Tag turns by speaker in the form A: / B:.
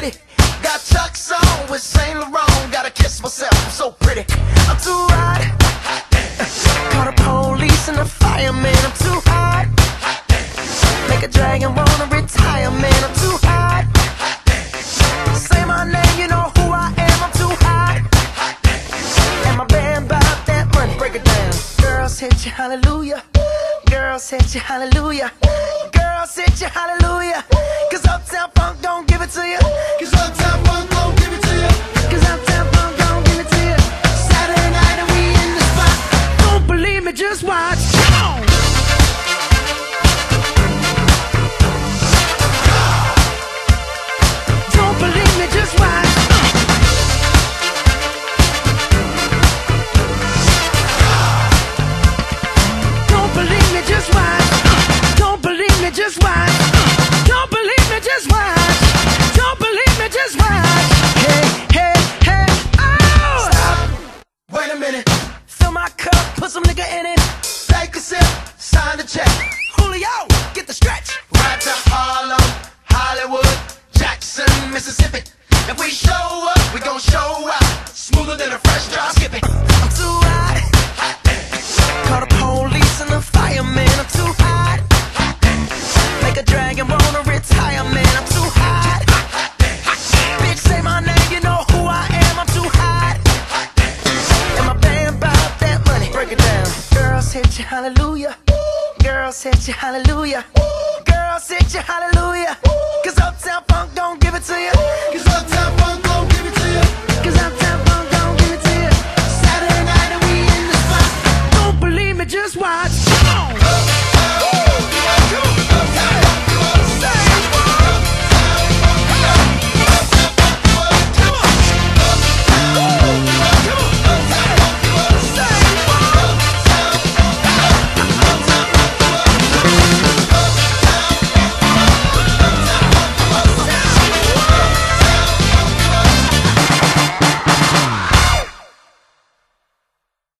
A: pity. Got chucks on with Saint Laurent. Gotta kiss myself, I'm so pretty. I'm too hot. Call the police and the fireman. I'm too hot. Make a dragon wanna retire, man. I'm too hot. Say my name, you know who I am. I'm too hot. And my band bought that money. Break it down. Girls hit you, hallelujah. Girls hit you, hallelujah. Girls Cause Uptown Funk don't give it to you. Cause my cup, put some nigga in it. Take a sip. Sign the check. Julio, get the stretch. Right to Harlem, Hollywood, Jackson, Mississippi. If we show up, we gon' show out. Smoother than a fresh drop. Skippy. You, hallelujah. Girls hit you, hallelujah. Girls hit you, hallelujah. Cause Uptown Funk don't give it to you. Cause